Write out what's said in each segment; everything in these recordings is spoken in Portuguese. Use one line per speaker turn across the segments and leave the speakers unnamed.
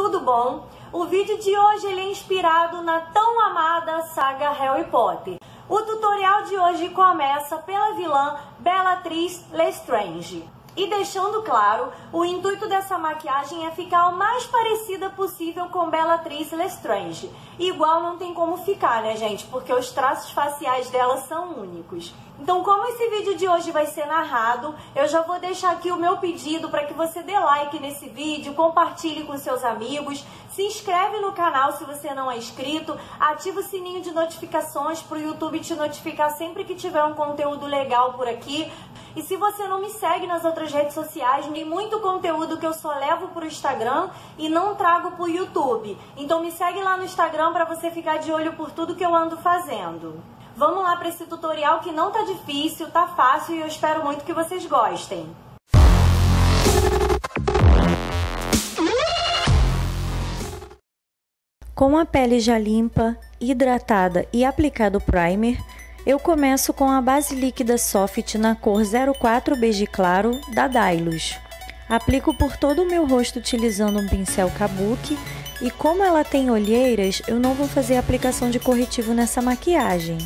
tudo bom? O vídeo de hoje ele é inspirado na tão amada saga Harry Potter. O tutorial de hoje começa pela vilã Bellatrix Lestrange. E deixando claro, o intuito dessa maquiagem é ficar o mais parecida possível com Bellatrix Lestrange. Igual não tem como ficar, né, gente? Porque os traços faciais dela são únicos. Então, como esse vídeo de hoje vai ser narrado, eu já vou deixar aqui o meu pedido para que você dê like nesse vídeo, compartilhe com seus amigos, se inscreve no canal se você não é inscrito, ativa o sininho de notificações para o YouTube te notificar sempre que tiver um conteúdo legal por aqui. E se você não me segue nas outras redes sociais, tem muito conteúdo que eu só levo para o Instagram e não trago para o YouTube. Então me segue lá no Instagram para você ficar de olho por tudo que eu ando fazendo. Vamos lá para esse tutorial que não tá difícil, tá fácil e eu espero muito que vocês gostem.
Com a pele já limpa, hidratada e aplicado o primer, eu começo com a base líquida Soft na cor 04 bege claro da Dylos. Aplico por todo o meu rosto utilizando um pincel kabuki e como ela tem olheiras, eu não vou fazer aplicação de corretivo nessa maquiagem.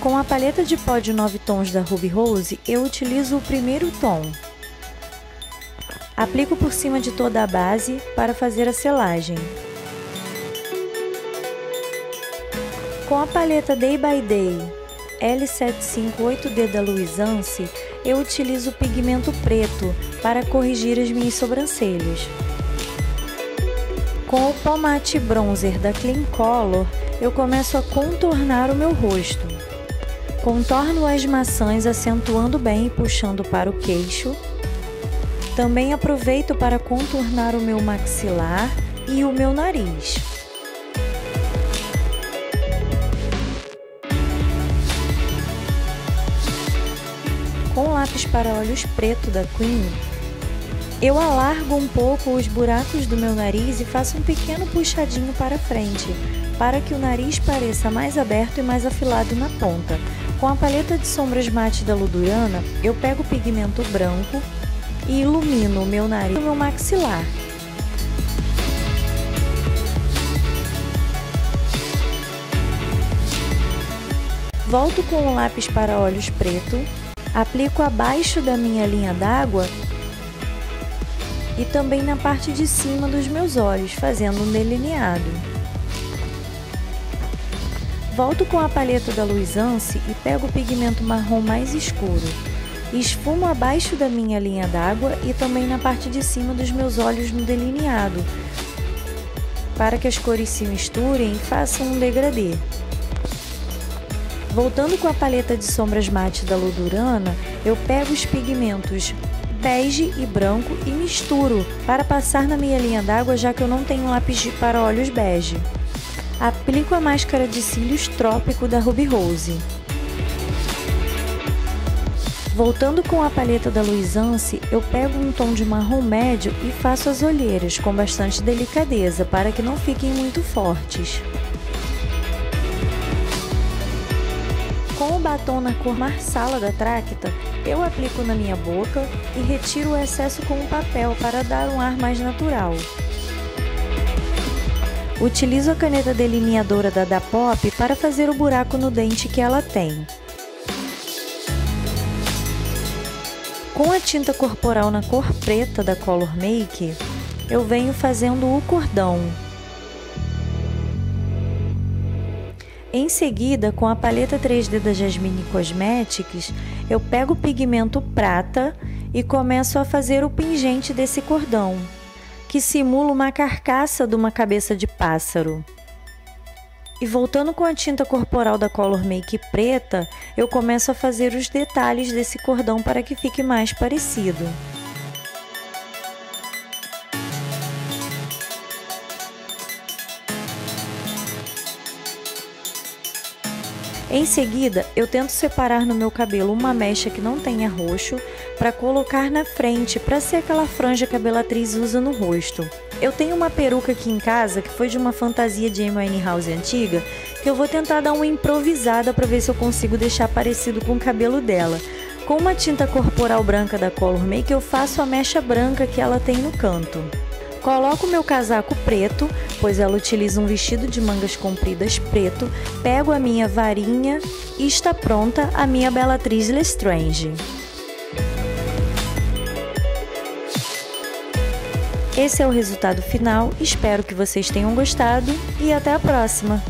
Com a paleta de pó de 9 tons da Ruby Rose, eu utilizo o primeiro tom. Aplico por cima de toda a base para fazer a selagem. Com a paleta Day by Day L758D da Luisance, eu utilizo o pigmento preto para corrigir as minhas sobrancelhas. Com o pomate bronzer da Clean Color, eu começo a contornar o meu rosto. Contorno as maçãs acentuando bem e puxando para o queixo. Também aproveito para contornar o meu maxilar e o meu nariz. Com lápis para olhos preto da Queen, eu alargo um pouco os buracos do meu nariz e faço um pequeno puxadinho para frente, para que o nariz pareça mais aberto e mais afilado na ponta. Com a paleta de sombras mate da Ludurana, eu pego o pigmento branco e ilumino o meu nariz e o meu maxilar. Volto com o lápis para olhos preto, aplico abaixo da minha linha d'água e também na parte de cima dos meus olhos, fazendo um delineado. Volto com a paleta da Luisance e pego o pigmento marrom mais escuro. Esfumo abaixo da minha linha d'água e também na parte de cima dos meus olhos no delineado, para que as cores se misturem e façam um degradê. Voltando com a paleta de sombras mate da Ludurana, eu pego os pigmentos bege e branco e misturo para passar na minha linha d'água já que eu não tenho lápis para olhos bege. Aplico a máscara de cílios Trópico da Ruby Rose. Voltando com a paleta da Luisance, eu pego um tom de marrom médio e faço as olheiras com bastante delicadeza para que não fiquem muito fortes. Com o batom na cor marsala da Tracta, eu aplico na minha boca e retiro o excesso com o papel para dar um ar mais natural. Utilizo a caneta delineadora da Da Pop para fazer o buraco no dente que ela tem. Com a tinta corporal na cor preta da Color Make, eu venho fazendo o cordão. Em seguida, com a paleta 3D da Jasmine Cosmetics, eu pego o pigmento prata e começo a fazer o pingente desse cordão que simula uma carcaça de uma cabeça de pássaro. E voltando com a tinta corporal da Color Make preta, eu começo a fazer os detalhes desse cordão para que fique mais parecido. Em seguida, eu tento separar no meu cabelo uma mecha que não tenha roxo para colocar na frente para ser aquela franja que a Bellatriz usa no rosto. Eu tenho uma peruca aqui em casa que foi de uma fantasia de Amy House antiga que eu vou tentar dar uma improvisada para ver se eu consigo deixar parecido com o cabelo dela. Com uma tinta corporal branca da Color Make eu faço a mecha branca que ela tem no canto. Coloco meu casaco preto, pois ela utiliza um vestido de mangas compridas preto, pego a minha varinha e está pronta a minha Bellatrix Lestrange. Esse é o resultado final, espero que vocês tenham gostado e até a próxima!